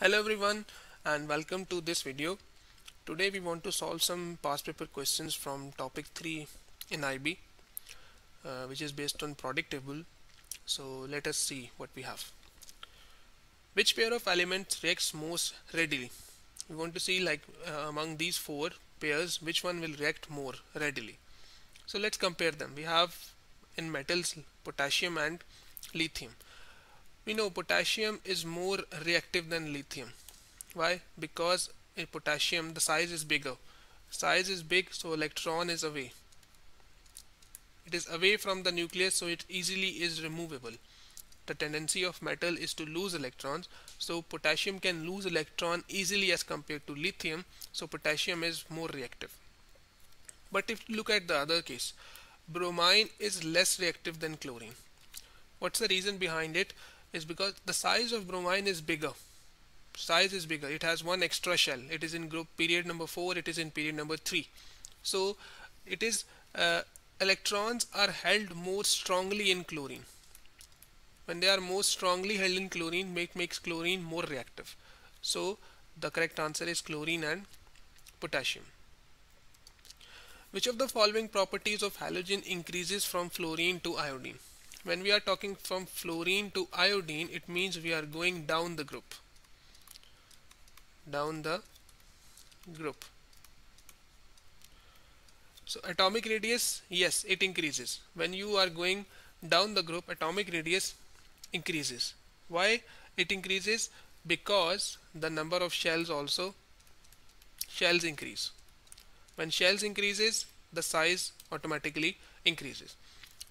Hello everyone and welcome to this video. Today we want to solve some past paper questions from topic 3 in IB uh, which is based on periodic table. So let us see what we have. Which pair of elements reacts most readily? We want to see like uh, among these four pairs which one will react more readily. So let's compare them. We have in metals potassium and lithium we know potassium is more reactive than lithium. Why? Because in potassium the size is bigger. Size is big so electron is away. It is away from the nucleus so it easily is removable. The tendency of metal is to lose electrons so potassium can lose electron easily as compared to lithium so potassium is more reactive. But if you look at the other case bromine is less reactive than chlorine. What's the reason behind it is because the size of bromine is bigger. Size is bigger. It has one extra shell. It is in group period number 4 it is in period number 3 so it is uh, electrons are held more strongly in chlorine. When they are more strongly held in chlorine make makes chlorine more reactive. So the correct answer is chlorine and potassium. Which of the following properties of halogen increases from fluorine to iodine when we are talking from fluorine to iodine it means we are going down the group. Down the group. So atomic radius yes it increases. When you are going down the group atomic radius increases. Why it increases? Because the number of shells also shells increase. When shells increases the size automatically increases.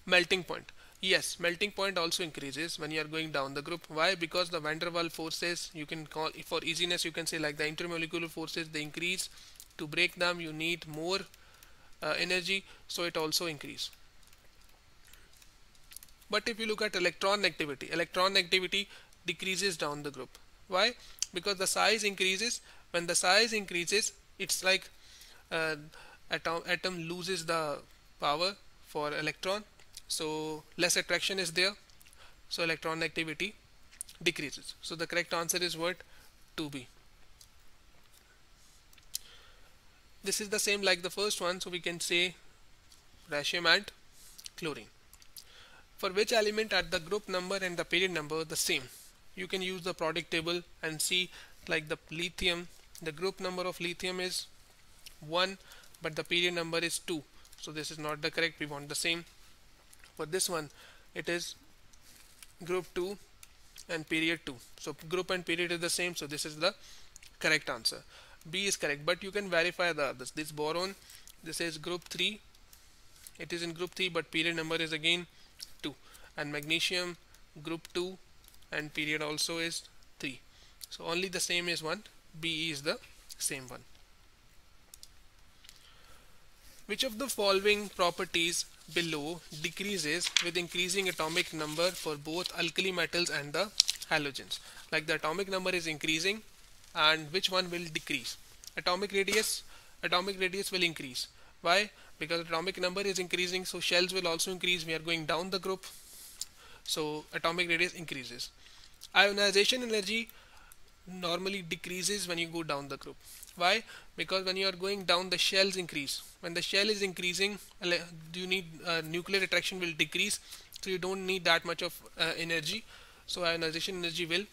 Melting point Yes, melting point also increases when you are going down the group. Why? Because the van der Waals forces, you can call, for easiness, you can say like the intermolecular forces, they increase. To break them, you need more uh, energy, so it also increase. But if you look at electron negativity, electron negativity decreases down the group. Why? Because the size increases. When the size increases, it's like uh, atom, atom loses the power for electron so less attraction is there. So electron negativity decreases. So the correct answer is what? 2b this is the same like the first one. So we can say potassium and chlorine. For which element are the group number and the period number the same? You can use the periodic table and see like the lithium the group number of lithium is 1 but the period number is 2 so this is not the correct. We want the same for this one it is group 2 and period 2 so group and period is the same so this is the correct answer. B is correct but you can verify the others. This boron this is group 3 it is in group 3 but period number is again 2 and magnesium group 2 and period also is 3 so only the same is one. B is the same one. Which of the following properties below decreases with increasing atomic number for both alkali metals and the halogens? Like the atomic number is increasing and which one will decrease? Atomic radius, atomic radius will increase. Why? Because atomic number is increasing so shells will also increase. We are going down the group. So atomic radius increases. Ionization energy normally decreases when you go down the group why? Because when you are going down the shells increase. When the shell is increasing you need uh, nuclear attraction will decrease. So you don't need that much of uh, energy. So ionization energy will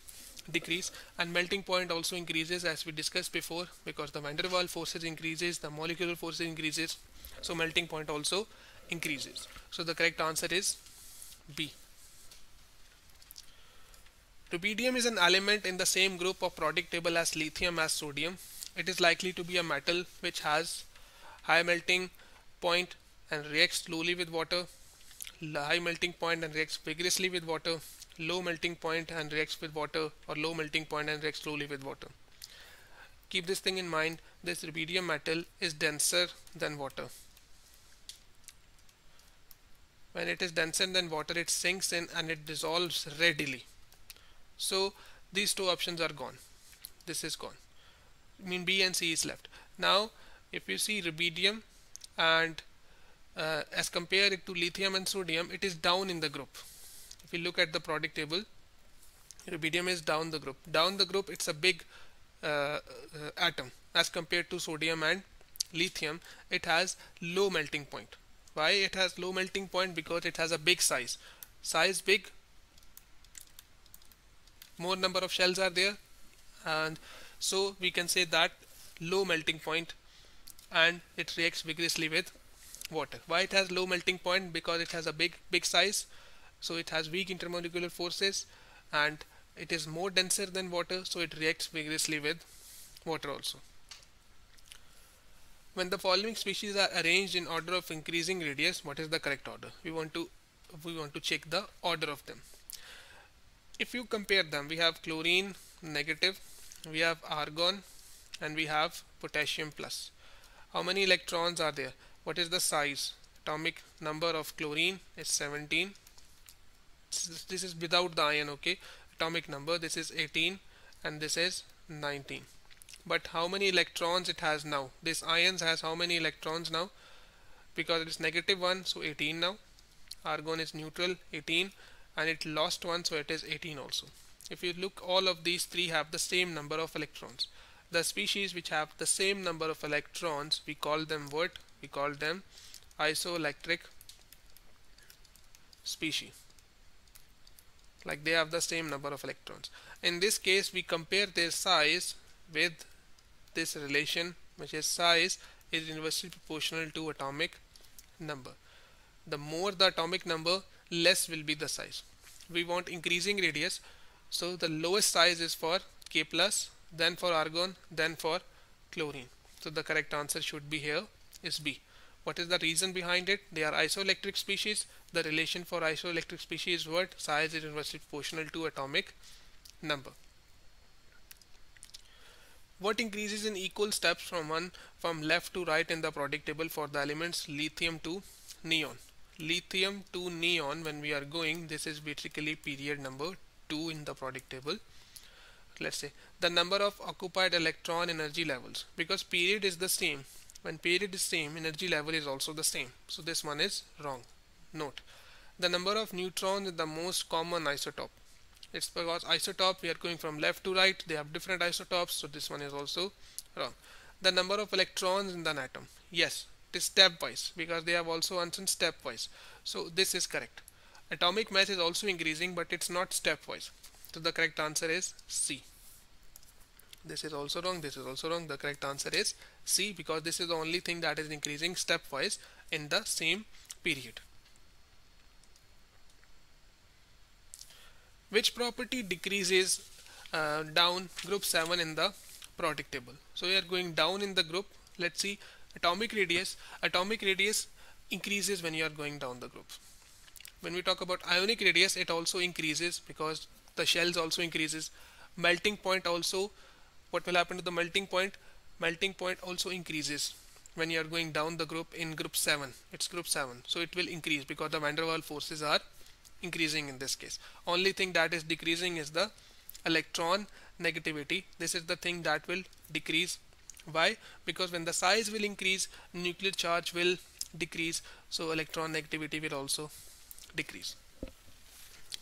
decrease. And melting point also increases as we discussed before because the van der Waals forces increases the molecular forces increases. So melting point also increases. So the correct answer is B. Rubidium is an element in the same group of periodic table as lithium as sodium. It is likely to be a metal which has high melting point and reacts slowly with water, high melting point and reacts vigorously with water, low melting point and reacts with water or low melting point and reacts slowly with water. Keep this thing in mind, this rubidium metal is denser than water. When it is denser than water, it sinks in and it dissolves readily so these two options are gone this is gone I mean B and C is left. Now if you see rubidium and uh, as compared to lithium and sodium it is down in the group. If you look at the periodic table rubidium is down the group. Down the group it's a big uh, uh, atom. As compared to sodium and lithium it has low melting point. Why it has low melting point? Because it has a big size. Size big more number of shells are there and so we can say that low melting point and it reacts vigorously with water. Why it has low melting point? Because it has a big big size. So it has weak intermolecular forces and it is more denser than water. So it reacts vigorously with water also. When the following species are arranged in order of increasing radius what is the correct order? We want to we want to check the order of them. If you compare them we have chlorine negative we have argon and we have potassium plus. How many electrons are there? What is the size? Atomic number of chlorine is 17 this is without the ion okay? Atomic number this is 18 and this is 19 but how many electrons it has now? This ions has how many electrons now? Because it is negative 1 so 18 now. Argon is neutral 18 and it lost one so it is 18 also if you look all of these three have the same number of electrons. The species which have the same number of electrons we call them what? We call them isoelectric species. Like they have the same number of electrons. In this case we compare their size with this relation which is size is inversely proportional to atomic number. The more the atomic number less will be the size. We want increasing radius so the lowest size is for K plus then for argon then for chlorine. So the correct answer should be here is B. What is the reason behind it? They are isoelectric species. The relation for isoelectric species is what? Size is inversely proportional to atomic number. What increases in equal steps from one from left to right in the periodic table for the elements lithium to neon? Lithium to neon when we are going this is basically period number 2 in the periodic table. Let's say the number of occupied electron energy levels because period is the same. When period is same energy level is also the same. So this one is wrong. Note the number of neutrons is the most common isotope. It's because isotope we are going from left to right they have different isotopes so this one is also wrong. The number of electrons in the atom. Yes it is stepwise because they have also answered stepwise. So this is correct atomic mass is also increasing but it's not stepwise. So the correct answer is C. This is also wrong this is also wrong. The correct answer is C because this is the only thing that is increasing stepwise in the same period. Which property decreases uh, down group 7 in the periodic table? So we are going down in the group. Let's see. Atomic radius atomic radius increases when you are going down the group when we talk about ionic radius it also increases because the shells also increases. Melting point also what will happen to the melting point? Melting point also increases when you are going down the group in group 7 it's group 7 so it will increase because the van der Waals forces are increasing in this case. Only thing that is decreasing is the electron negativity. This is the thing that will decrease. Why? Because when the size will increase nuclear charge will decrease. So electron negativity will also decrease.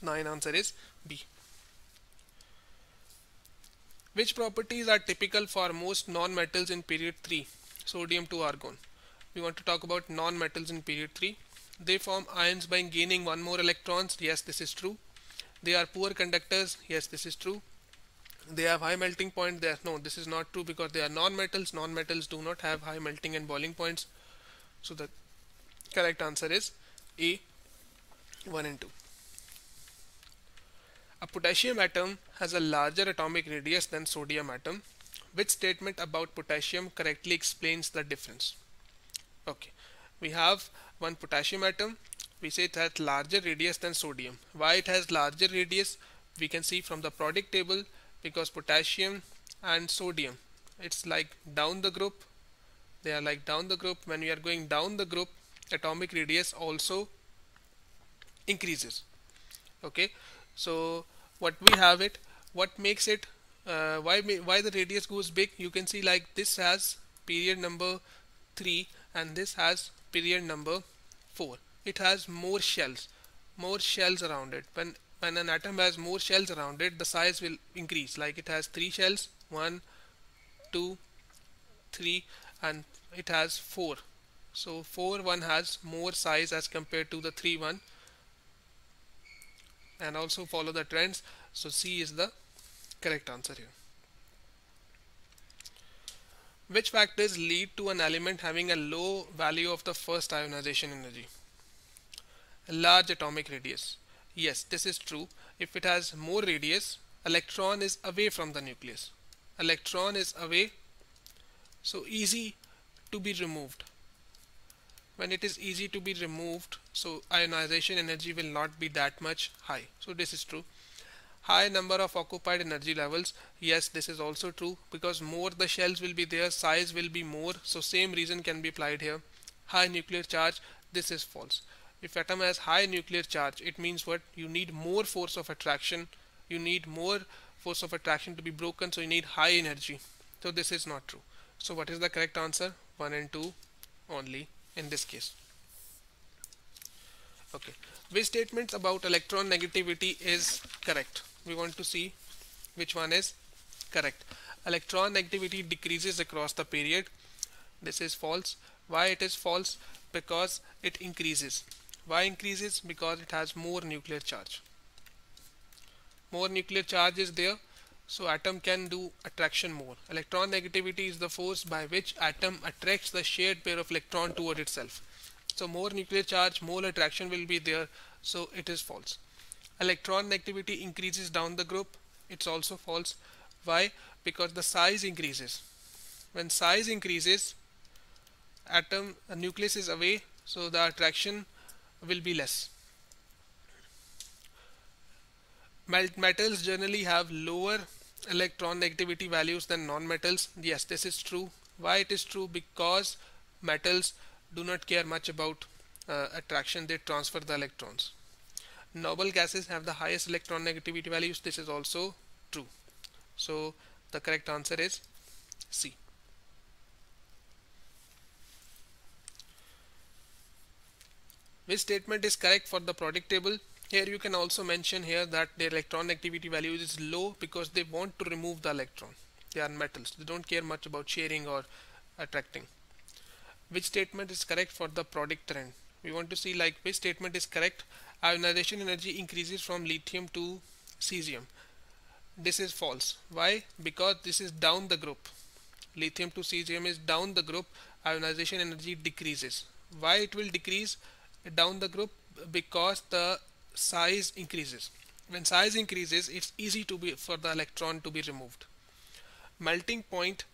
9 answer is B. Which properties are typical for most non-metals in period 3 sodium to argon. We want to talk about non-metals in period 3 they form ions by gaining one more electrons. Yes this is true. They are poor conductors. Yes this is true. They have high melting point. There no this is not true because they are non-metals. Non-metals do not have high melting and boiling points. So the correct answer is A 1 and 2 a potassium atom has a larger atomic radius than sodium atom. Which statement about potassium correctly explains the difference? Okay. We have one potassium atom. We say it has larger radius than sodium. Why it has larger radius? We can see from the periodic table because potassium and sodium it's like down the group. They are like down the group. When we are going down the group atomic radius also increases. Okay? So what we have it what makes it uh, why why the radius goes big? You can see like this has period number 3 and this has period number 4 it has more shells more shells around it. When when an atom has more shells around it the size will increase. Like it has three shells one two three and it has four. So 4 1 has more size as compared to the 3 1 and also follow the trends. So C is the correct answer here. Which factors lead to an element having a low value of the first ionization energy? Large atomic radius. Yes this is true. If it has more radius electron is away from the nucleus. Electron is away. So easy to be removed when it is easy to be removed so ionization energy will not be that much high. So this is true. High number of occupied energy levels yes this is also true because more the shells will be there size will be more so same reason can be applied here. High nuclear charge this is false. If atom has high nuclear charge it means what? You need more force of attraction you need more force of attraction to be broken so you need high energy. So this is not true. So what is the correct answer? 1 and 2 only in this case. Okay. Which statements about electron negativity is correct? We want to see which one is correct. Electron negativity decreases across the period. This is false. Why it is false? Because it increases. Why increases? Because it has more nuclear charge. More nuclear charge is there so atom can do attraction more. Electron negativity is the force by which atom attracts the shared pair of electron toward itself. So more nuclear charge, more attraction will be there. So it is false. Electron negativity increases down the group. It's also false. Why? Because the size increases. When size increases, atom uh, nucleus is away, so the attraction will be less. Metals generally have lower electron negativity values than non-metals? Yes this is true. Why it is true? Because metals do not care much about uh, attraction. They transfer the electrons. Noble gases have the highest electron negativity values. This is also true. So the correct answer is C. Which statement is correct for the periodic table here you can also mention here that the electron negativity value is low because they want to remove the electron. They are metals. They don't care much about sharing or attracting. Which statement is correct for the periodic trend? We want to see like which statement is correct. Ionization energy increases from lithium to cesium. This is false. Why? Because this is down the group. Lithium to cesium is down the group. Ionization energy decreases. Why it will decrease down the group? Because the size increases. When size increases, it's easy to be for the electron to be removed. Melting point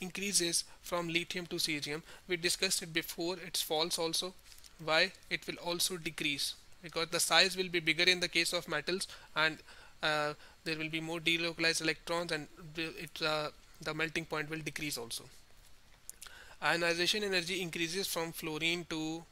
increases from lithium to cesium. We discussed it before. It's false also. Why? It will also decrease because the size will be bigger in the case of metals and uh, there will be more delocalized electrons and it, uh, the melting point will decrease also. Ionization energy increases from fluorine to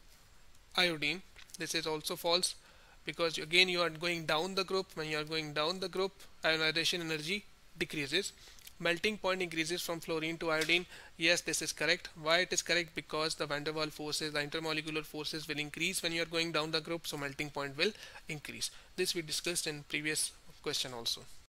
iodine. This is also false because again you are going down the group. When you are going down the group ionization energy decreases. Melting point increases from fluorine to iodine. Yes this is correct. Why it is correct? Because the van der Waals forces the intermolecular forces will increase when you are going down the group so melting point will increase. This we discussed in previous question also